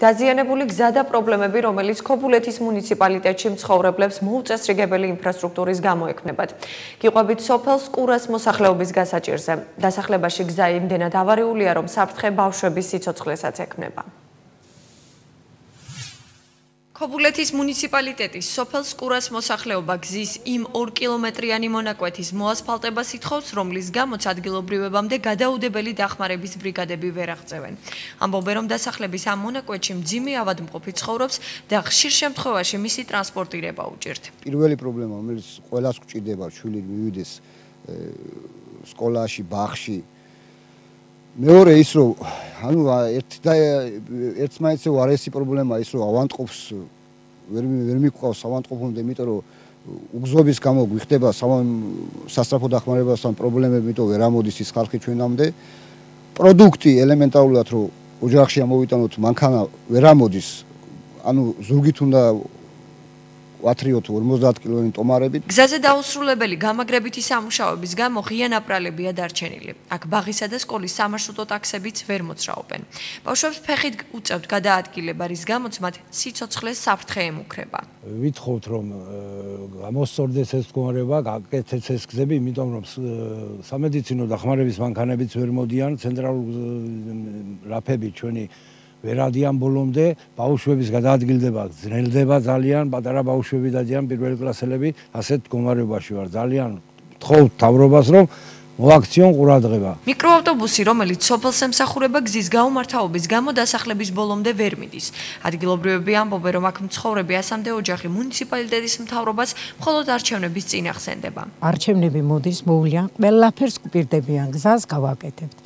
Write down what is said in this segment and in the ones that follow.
დაზიანებული გზა და პრობლემები, რომელიც ქობულეთის მუნიციპალიტეტში მცხოვრებლებს მოუწესრიგებელი ინფრასტრუქტურის გამო ექმნებათ. გიყვებით სოფელს კურას მოსახლეობის გასაჭირზე. დასახლებაში გზა იმდენად ავარიულია, რომ საფრთხე ბავშვების სიცოცხლესაც ექმნება. ქობულეთის მუნიციპალიტეტის სოფელ სკურას მოსახლეობა გზის იმ 2 კილომეტრიანი მონაკვეთის მოასფალტებას ითხოვს, რომლის გამოც ადგილობრივებამდე გადაუდებელი დახმარების ბრიგადები ვერ აღწევენ. ამბობენ, რომ დასახლების ამ მონაკვეთში მძიმე ავადმყოფი ცხოვრობს და ხშირ შემთხვევაში მისი ტრანსპორტირება უჭირთ. პირველი პრობლემა, რომელიც ყველას გვჭირდება, ჩვილი მივიდეს სკოლაში, ბაღში. მეორე ის რომ ანუ ერთ და ერთმანეთზე უარესი პრობლემა ის რომ ავანტყოფს ვერ ვერ მიყვავს ავანტყოფამდე იმიტომ რომ უგზობის გამო გვიხდება სასწრაფო დახმარებასთან პრობლემები იმიტომ ვერ ამოდის ის ხალხი ჩვენამდე. პროდუქტი ელემენტარულად რომ ოჯახში ამოვიტანოთ მანქანა ვერ ამოდის. ანუ ზურგით უნდა ვათრიოთ 50 კილოენი ტომარებით. გზაზე დაუსრულებელი გამაგრებითი სამუშაოების გამო ღია ნაპრალებია დარჩენილი. აქ ბაღისა და სკოლის სამარშრუტო ტაქსებიც ვერ მოძრაობენ. ბავშვებს ფეხით უწევთ გადაადგილება, რის გამოც მათ სიცოცხლეს საფრთხე ემუქრება. ვითხოვთ რომ გამოსწორდეს ეს მდგომარეობა, გაკეთდეს ეს გზები, იმიტომ რომ სამედიცინო დახმარების მანქანებიც ვერ მოდიან ცენტრალურ რაფები ჩვენი ვერადიან ბოლომდე ბავშვების გადაადგილდება. ძნელდება ძალიან პატარა ბავშვები დადიან პირველ კლასელები ასეთ მდგომარეობაში ვარ. ძალიან თხოვთ თავრობას რომ მოაქციონ ყურადღება. მიკროავტობუსი რომელიც სოფელს ემსახურება გზის გაუმართავობის გამო დასახლების ბოლომდე ვერ მიდის. ადგილობრივები ამბობენ რომ აქ მცხოვრები ასამდე ოჯახი მუნიციპალიტეტის მთავრობას მხოლოდ არჩევნების წინ ახსენდება არჩევნები მოდის მოვლიან ყველაფერს გვპირდებიან გზას გავაკეთებთ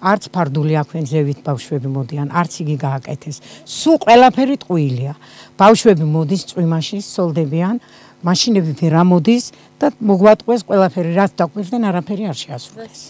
არც ფარდული აქვენ ზევით ბავშვები მოდიან, არც იგი გააკეთეს. სულ ყველაფერი ტყუილია. ბავშვები მოდის წვიმაში, სოლდებიან, მაშინები ვერ ამოდის და მოგვატყვეს ყველაფერი, რაც დაგვირდნენ, არაფერი არ შეასრულეს.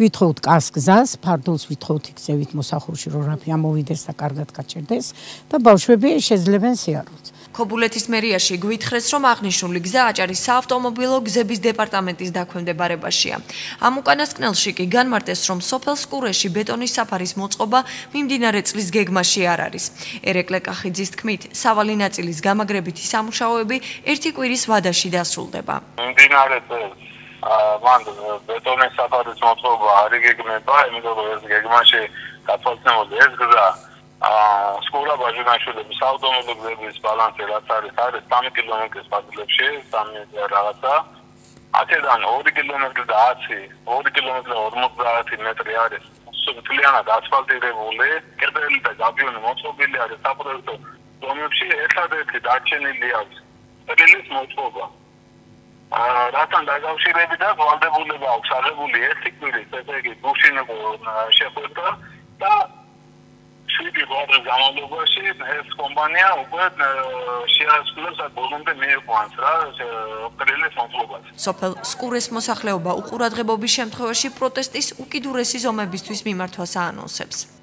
ვითხოვთ კასკზას, ფარდულს ვითხოვთ იქცევით მოსახურში, რომ რაფი ამოვიდეს და კარგად გაჩერდეს და ბავშვები შეძლებენ სიარულს. ქობულეთის მერიაში გვითხრეს, რომ აღნიშნული გზა აჭარის საავტომობილო გზების დეპარტამენტის დაქვემდებარებაშია. ამ უკანასკნელში კი განმარტეს, რომ სოფელ სკურეში ბეტონის საფარის მოწყობა მიმდინარე წლის გეგმაში არ არის. ერეკლე კახიძის თქმით, სავალი ნაწილის გამაგრებითი სამუშაოები ერთი კვირის ვადაში დასრულდება. მიმდინარე წელს მან ბეტონის საფარის მოწყობა არ იგეგმება, იმიტომ რომ ეს გეგმაში გაფორმებული ეს გზა სკოლა ბაჟინაშვილების საავტომობილების ბალანსი რაც არის არის 3 კილომეტრის ფაზილებში 3 რაღაცა. აქედან 2 კილომეტრი და 10 2 კილომეტრი 50 მეტრი არის. სულთლიანად ასფალტირებული კედელი და გაბიონი მოწყობილი არის საპროექტო დომებში ერთადერთი დარჩენილი აქვს კედლის მოწყობა. აა რათან დაკავშირებით ვალდებულება აქვს აღებული ერთი კვირის ესე იგი გუშინო შეხვედრა და შვიდი გვარის განმავლობაში ეს კომპანია უკვე შეასრულებს ბოლომდე მიიყვანს რა ოპერელის მომხდობას. სოფელ სკურეს მოსახლეობა უყურადღებობის შემთხვევაში პროტესტის უკიდურესი ზომებისთვის მიმართვას აანონსებს.